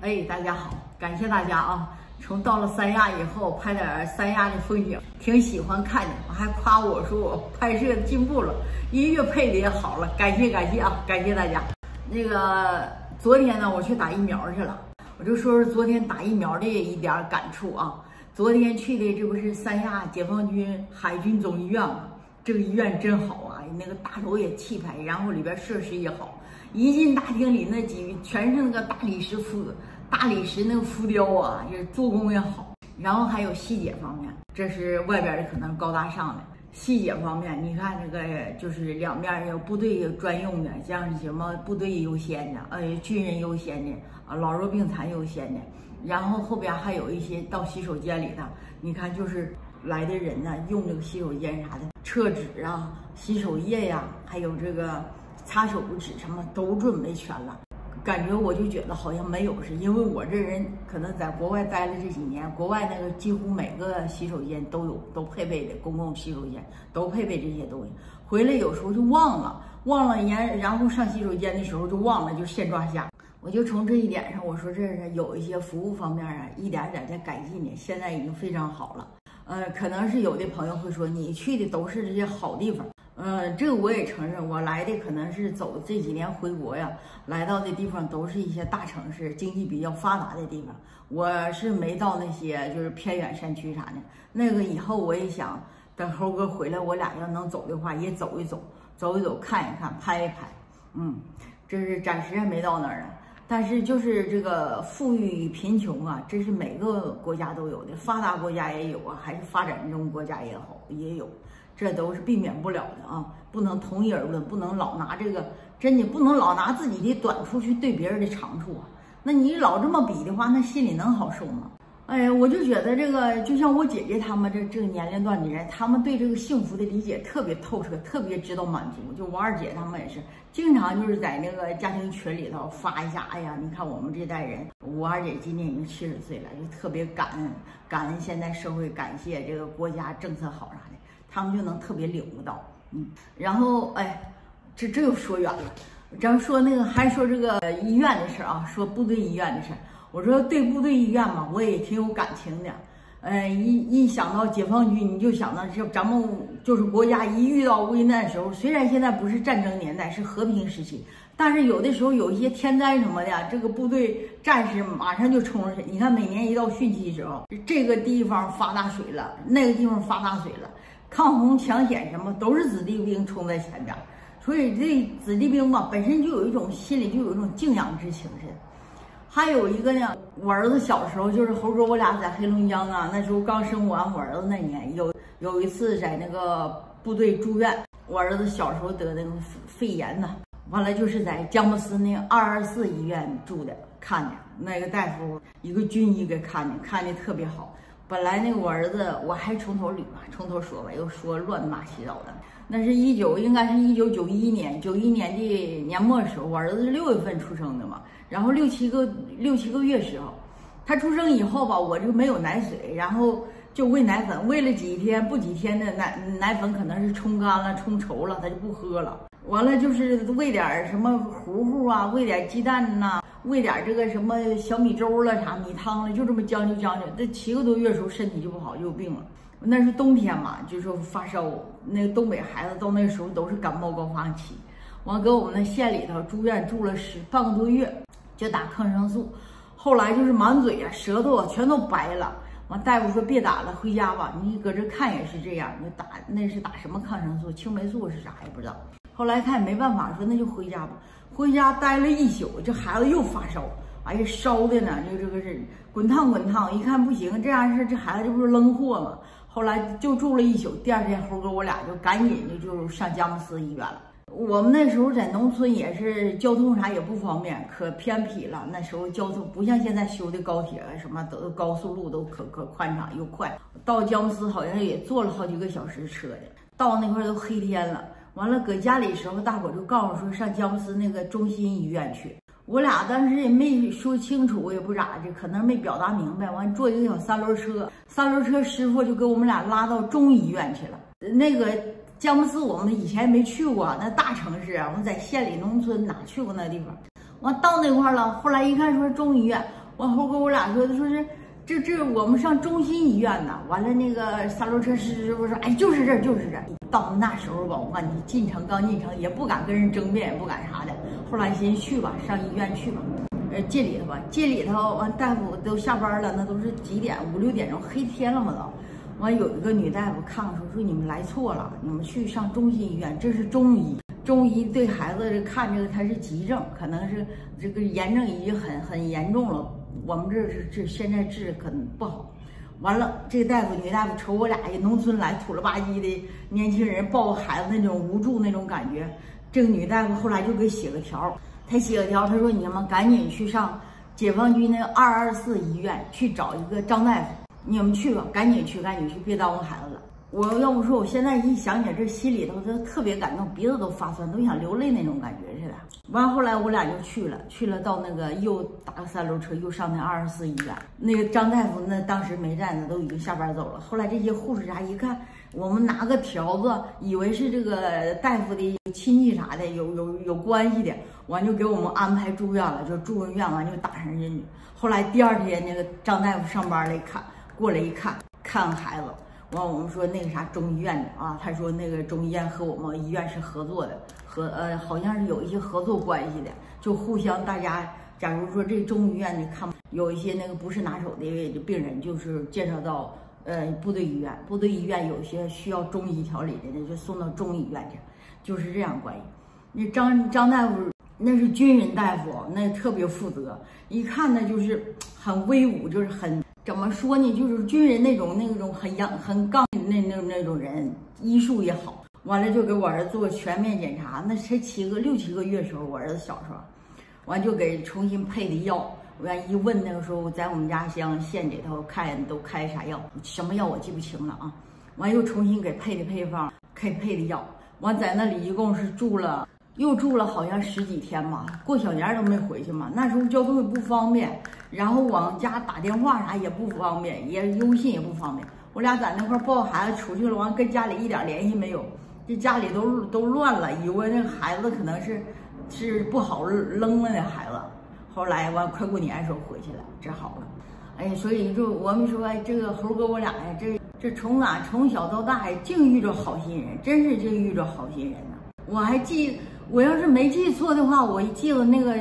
哎，大家好，感谢大家啊！从到了三亚以后，拍点三亚的风景，挺喜欢看的。我还夸我说我拍摄进步了，音乐配的也好了，感谢感谢啊！感谢大家。那个昨天呢，我去打疫苗去了，我就说说昨天打疫苗的一点感触啊。昨天去的这不是三亚解放军海军总医院吗？这个医院真好，那个大楼也气派，然后里边设施也好。一进大厅里，那几全是那个大理石浮大理石那个浮雕啊，也做工也好。然后还有细节方面，这是外边的可能高大上的细节方面，你看这个就是两面有部队有专用的，像什么部队优先的，呃，军人优先的啊，老弱病残优先的。然后后边还有一些到洗手间里的，你看就是来的人呢，用这个洗手间啥的，厕纸啊、洗手液呀，还有这个。擦手纸什么都准备全了，感觉我就觉得好像没有似，因为我这人可能在国外待了这几年，国外那个几乎每个洗手间都有，都配备的公共洗手间都配备这些东西。回来有时候就忘了，忘了然然后上洗手间的时候就忘了，就现抓瞎。我就从这一点上，我说这是有一些服务方面啊，一点点在改进的，现在已经非常好了。呃，可能是有的朋友会说，你去的都是这些好地方。嗯，这个我也承认，我来的可能是走这几年回国呀，来到的地方都是一些大城市，经济比较发达的地方。我是没到那些就是偏远山区啥的。那个以后我也想等猴哥回来，我俩要能走的话，也走一走，走一走，看一看，拍一拍。嗯，这是暂时还没到那儿呢。但是就是这个富裕与贫穷啊，这是每个国家都有的，发达国家也有啊，还是发展中国家也好也有。这都是避免不了的啊，不能同一而论，不能老拿这个，真的不能老拿自己的短处去对别人的长处啊。那你老这么比的话，那心里能好受吗？哎呀，我就觉得这个，就像我姐姐他们这这个年龄段的人，他们对这个幸福的理解特别透彻，特别知道满足。就我二姐他们也是，经常就是在那个家庭群里头发一下，哎呀，你看我们这代人，我二姐今年已经七十岁了，就特别感恩，感恩现在社会，感谢这个国家政策好啥的。他们就能特别领悟到，嗯，然后哎，这这又说远了，咱说那个还说这个医院的事啊，说部队医院的事儿。我说对部队医院嘛，我也挺有感情的，嗯，一一想到解放军，你就想到是咱们就是国家一遇到危难的时候，虽然现在不是战争年代，是和平时期，但是有的时候有一些天灾什么的，这个部队战士马上就冲上去。你看每年一到汛期的时候，这个地方发大水了，那个地方发大水了。抗洪抢险什么都是子弟兵冲在前边，所以这子弟兵吧，本身就有一种心里就有一种敬仰之情似的。还有一个呢，我儿子小时候就是猴哥，我俩在黑龙江啊，那时候刚生完我儿子那年，有有一次在那个部队住院，我儿子小时候得那个肺炎呢，完了就是在佳木斯那二二四医院住的，看的那个大夫一个军医给看的，看的特别好。本来那个我儿子，我还从头捋吧，从头说吧，又说乱码七糟的。那是一九，应该是一九九一年，九一年的年末时候，我儿子是六月份出生的嘛。然后六七个六七个月时候，他出生以后吧，我就没有奶水，然后就喂奶粉，喂了几天不几天的奶奶粉可能是冲干了、冲稠了，他就不喝了。完了就是喂点什么糊糊啊，喂点鸡蛋呐，喂点这个什么小米粥了啥米汤了，就这么将就将就。这七个多月时候身体就不好，就有病了。那是冬天嘛，就说发烧。那东北孩子到那时候都是感冒高发期。完搁我们那县里头住院住了十半个多月，就打抗生素。后来就是满嘴啊、舌头啊全都白了。完大夫说别打了，回家吧。你搁这看也是这样，你打那是打什么抗生素？青霉素是啥也不知道。后来看也没办法，说那就回家吧。回家待了一宿，这孩子又发烧，哎呀，烧的呢，就这个是滚烫滚烫。一看不行，这样式这孩子这不是扔货吗？后来就住了一宿，第二天猴哥我俩就赶紧就就上佳木斯医院了。我们那时候在农村也是交通啥也不方便，可偏僻了。那时候交通不像现在修的高铁什么都高速路都可可宽敞又快。到佳木斯好像也坐了好几个小时车的，到那块都黑天了。完了，搁家里时候，大伙就告诉说上佳木斯那个中心医院去。我俩当时也没说清楚，也不咋的，可能没表达明白。完，坐一个小三轮车，三轮车师傅就给我们俩拉到中医院去了。那个佳木斯我们以前没去过，那大城市，我们在县里农村哪去过那地方？完到那块了，后来一看说中医院，完后跟我俩说的，说是这这我们上中心医院呢。完了那个三轮车师傅说，哎，就是这，就是这。到那时候吧，我感觉进城刚进城，也不敢跟人争辩，也不敢啥的。后来寻思去吧，上医院去吧。呃，进里头吧，进里头完，大夫都下班了，那都是几点？五六点钟，黑天了嘛都。完有一个女大夫看看说说你们来错了，你们去上中心医院，这是中医。中医对孩子看这个他是急症，可能是这个炎症已经很很严重了。我们这是这现在治可能不好。完了，这个大夫女大夫瞅我俩一农村来土了吧唧的年轻人抱个孩子那种无助那种感觉，这个女大夫后来就给写个条，她写个条，她说你们赶紧去上解放军那二二四医院去找一个张大夫。你们去吧，赶紧去，赶紧去，别耽误孩子了。我要不说，我现在一想起来，这心里头就特别感动，鼻子都发酸，都想流泪那种感觉似的。完后来我俩就去了，去了到那个又打个三轮车，又上那二十四医院。那个张大夫那当时没在呢，都已经下班走了。后来这些护士啥一看，我们拿个条子，以为是这个大夫的亲戚啥的，有有有关系的，完就给我们安排住院了，就住完院完就打上进去。后来第二天那个张大夫上班了，一看。过来一看，看孩子，完我们说那个啥中医院的啊，他说那个中医院和我们医院是合作的，和呃好像是有一些合作关系的，就互相大家，假如说这中医院的看有一些那个不是拿手的病人，就是介绍到呃部队医院，部队医院有些需要中医调理的呢，就送到中医院去，就是这样关系。那张张大夫那是军人大夫，那特别负责，一看呢就是很威武，就是很。怎么说呢？就是军人那种那种很阳很刚那那那种人，医术也好。完了就给我儿子做全面检查，那才七个六七个月时候，我儿子小时候，完就给重新配的药。我一问那个时候在我们家乡县里头看都开啥药，什么药我记不清了啊。完又重新给配的配方，开配的药。完在那里一共是住了。又住了好像十几天吧，过小年都没回去嘛。那时候交通也不方便，然后往家打电话啥也不方便，也邮信也不方便。我俩在那块抱孩子出去了，完跟家里一点联系没有，这家里都都乱了，以为那孩子可能是是不好扔了那孩子。后来完快过年的时候回去了，治好了。哎，所以就我们说这个猴哥我俩呀，这这从哪从小到大呀，净遇着好心人，真是净遇着好心人呢。我还记。我要是没记错的话，我记得那个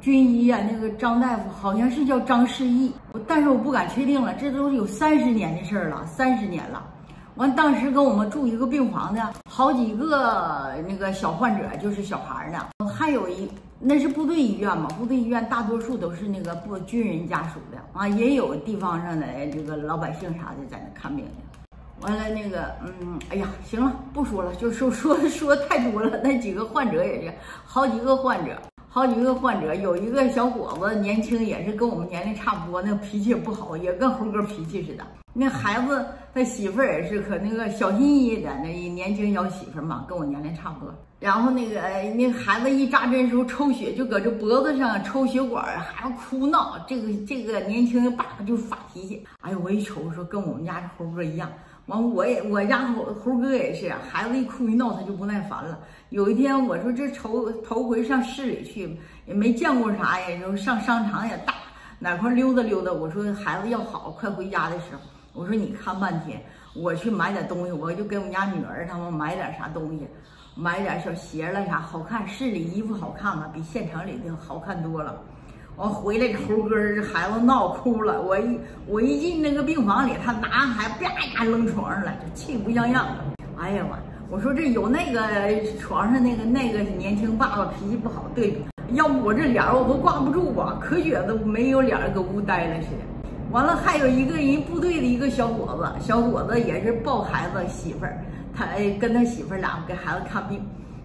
军医啊，那个张大夫好像是叫张世义，但是我不敢确定了，这都有三十年的事儿了，三十年了。完，当时跟我们住一个病房的好几个那个小患者，就是小孩呢，还有一那是部队医院嘛，部队医院大多数都是那个部军人家属的啊，也有地方上的这个老百姓啥的在那看病的。完了，那个，嗯，哎呀，行了，不说了，就说 说说太多了。那几个患者也是，好几个患者，好几个患者，有一个小伙子年轻，也是跟我们年龄差不多，那脾气也不好，也跟猴哥脾气似的。那孩子他媳妇儿也是可那个小心翼翼的，那年轻小媳妇嘛，跟我年龄差不多。然后那个那孩子一扎针时候抽血，就搁这脖子上抽血管，还要哭闹。这个这个年轻的爸爸就发脾气。哎呦，我一瞅说跟我们家猴哥一样。完，我也我家猴猴哥也是，孩子一哭一闹，他就不耐烦了。有一天我说这头头回上市里去，也没见过啥呀，就上商场也大，哪块溜达溜达。我说孩子要好，快回家的时候，我说你看半天，我去买点东西，我就给我们家女儿他们买点啥东西，买点小鞋了啥，好看，市里衣服好看嘛，比县城里的好看多了。完回来，这猴哥这孩子闹哭了。我一我一进那个病房里，他拿孩子啪一下扔床上了，就气不像样的。哎呀妈！我说这有那个床上那个那个年轻爸爸脾气不好对比，要不我这脸我都挂不住吧，可觉得没有脸搁屋待了似的。完了还有一个人部队的一个小伙子，小伙子也是抱孩子媳妇儿，他跟他媳妇儿俩给孩子看病，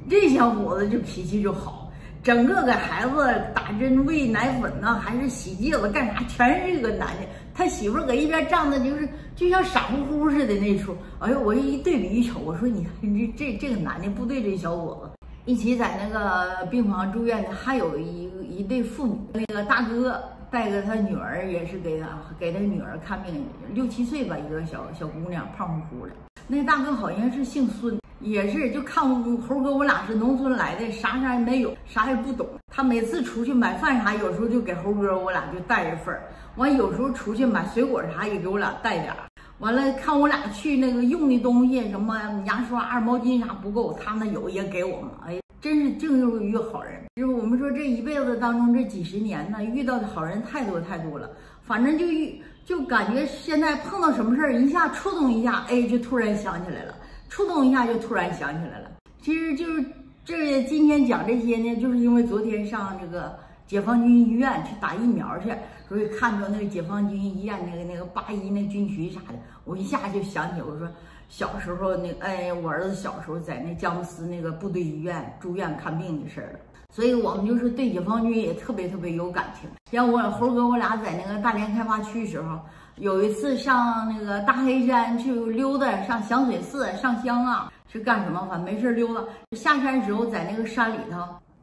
这小伙子就脾气就好。整个给孩子打针、喂奶粉呢，还是洗戒子干啥，全是这个男的。他媳妇搁一边站着，就是就像傻乎乎似的那出。哎呦，我一对比一瞅，我说你你这 这个男的部队这小伙子，一起在那个病房住院的，还有一一对父女，那个大哥带着他女儿，也是给他给他女儿看病，六七岁吧，一个小小姑娘，胖乎乎的。那大哥好像是姓孙，也是就看猴哥我俩是农村来的，啥啥也没有，啥也不懂。他每次出去买饭啥，有时候就给猴哥我俩就带一份儿。完有时候出去买水果啥，也给我俩带点儿。完了看我俩去那个用的东西，什么牙刷、二毛巾啥不够，他那有也给我们。哎。真是敬肉遇好人，就是我们说这一辈子当中这几十年呢，遇到的好人太多太多了。反正就遇就感觉现在碰到什么事儿，一下触动一下，哎，就突然想起来了，触动一下就突然想起来了。其实就是这今天讲这些呢，就是因为昨天上这个解放军医院去打疫苗去，所以看到那个解放军医院那个那个八一那军区啥的，我一下就想起我说。小时候那哎，我儿子小时候在那佳木斯那个部队医院住院看病的事儿了，所以我们就是对解放军也特别特别有感情。像我猴哥我俩在那个大连开发区时候，有一次上那个大黑山去溜达，上响水寺上香啊，是干什么？反正没事溜达。下山时候在那个山里头，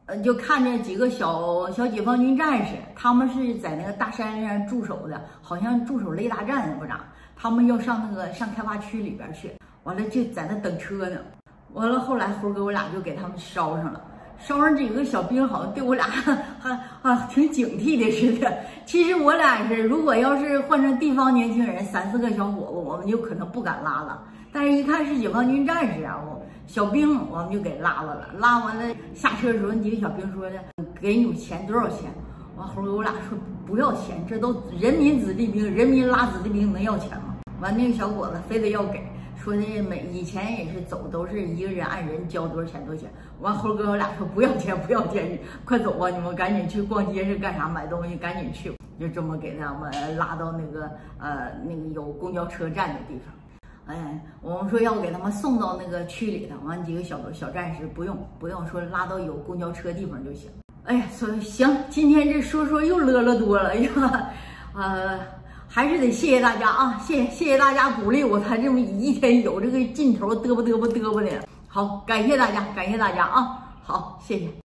呃，就看见几个小小解放军战士，他们是在那个大山上驻守的，好像驻守雷达站不咋。他们要上那个上开发区里边去，完了就在那等车呢。完了后来猴哥我俩就给他们捎上了，捎上这有个小兵好像对我俩 还啊挺警惕的似的。其实我俩是，如果要是换成地方年轻人，三四个小伙子，我们就可能不敢拉了。但是一看是解放军战士啊，我小兵我们就给拉了。拉完了下车的时候，几个小兵说的，给你们钱多少钱？完猴哥我俩说不要钱，这都人民子弟兵，人民拉子弟兵能要钱吗？完，那个小伙子非得要给，说的每以前也是走都是一个人按人交多少钱多少钱。完，猴哥我俩说不要钱不要钱，快走吧，你们赶紧去逛街是干啥买东西，赶紧去。就这么给他们拉到那个呃那个有公交车站的地方。哎，我们说要给他们送到那个区里头，完几个小小战士不用不用说拉到有公交车地方就行。哎呀，说行，今天这说说又乐了多了，哎呀，呃。还是得谢谢大家啊！谢谢谢谢大家鼓励我，才这么一天有这个劲头嘚啵嘚啵嘚啵的。好，感谢大家，感谢大家啊！好，谢谢。